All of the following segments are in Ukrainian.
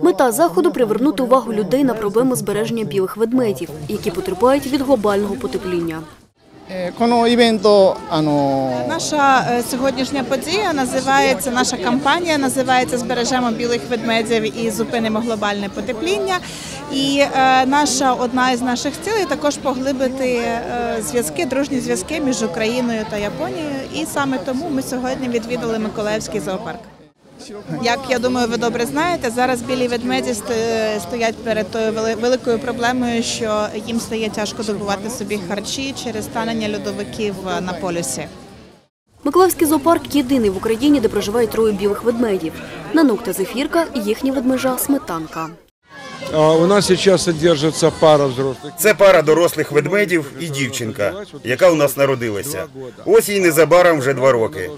Мета заходу привернути увагу людей на проблему збереження білих ведмедів, які потерпають від глобального потепління. Наша е, сьогоднішня подія називається наша кампанія називається Збережемо білих ведмедів і зупинимо глобальне потепління. І е, наша одна із наших цілей також поглибити е, зв'язки, дружні зв'язки між Україною та Японією. І саме тому ми сьогодні відвідали Миколаївський зоопарк. Як я думаю, ви добре знаєте, зараз білі ведмеді стоять перед тою великою проблемою, що їм стає тяжко добувати собі харчі через станення льодовиків на полюсі. Миколаївський зоопарк єдиний в Україні, де проживає троє білих ведмедів. Нанук та зефірка і їхня ведмежа сметанка. У нас сейчас содержится пара взрослых. Це пара дорослих ведмедів і дівчинка, яка у нас народилася. Ось їй незабаром вже два роки.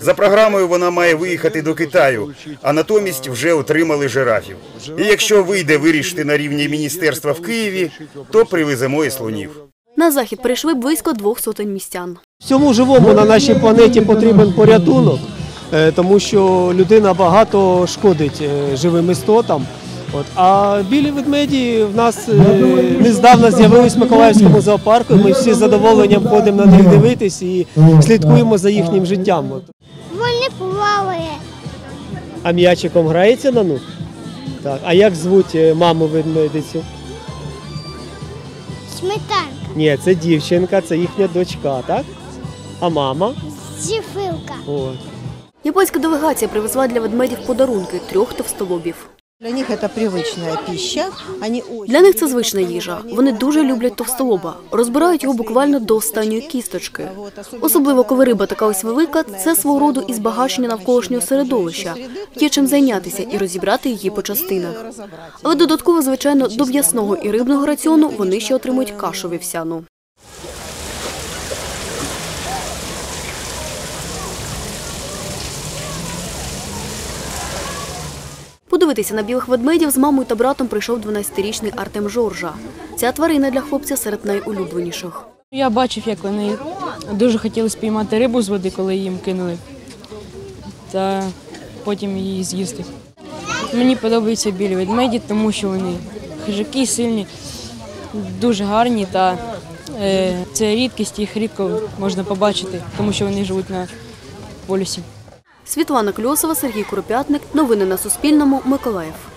За програмою вона має виїхати до Китаю, а натомість вже отримали жирафів. І якщо вийде вирішити на рівні міністерства в Києві, то привеземо і слонів. На захід прийшли близько двох сотень містян. Всьому живому на нашій планеті потрібен порятунок, е, тому що людина багато шкодить е, живим істотам. От. А білі ведмеді в нас е, нездавна з'явились в Миколаївському зоопарку. і Ми всі з задоволенням ходимо на них дивитись і слідкуємо за їхнім життям. От. Вони плаває. А м'ячиком грається на ну? Так. А як звуть е, маму ведмедицю? Сметанка. Ні, це дівчинка, це їхня дочка, так? А мама? Зіфилка. От. Японська делегація привезла для ведмедів подарунки трьох товстолобів. Для них это привычная пища. Они Для них це звична їжа. Вони дуже люблять товстолоба, розбирають його буквально до останньої кісточки. Особливо коли риба така ось велика, це свого роду і збагачення навколишнього середовища. Є чим зайнятися і розібрати її по частинах. Але додатково, звичайно, до м'ясного і рибного раціону вони ще отримують кашу вівсяну. Подивитися на білих ведмедів з мамою та братом прийшов 12-річний Артем Жоржа. Ця тварина для хлопця серед найулюбленіших. Я бачив, як вони дуже хотіли спіймати рибу з води, коли їм кинули, та потім її з'їсти. Мені подобаються білі ведмеді, тому що вони хижаки, сильні, дуже гарні та е, це рідкість, їх рідко можна побачити, тому що вони живуть на полюсі. Світлана Кльосова, Сергій Куропятник. Новини на Суспільному. Миколаїв.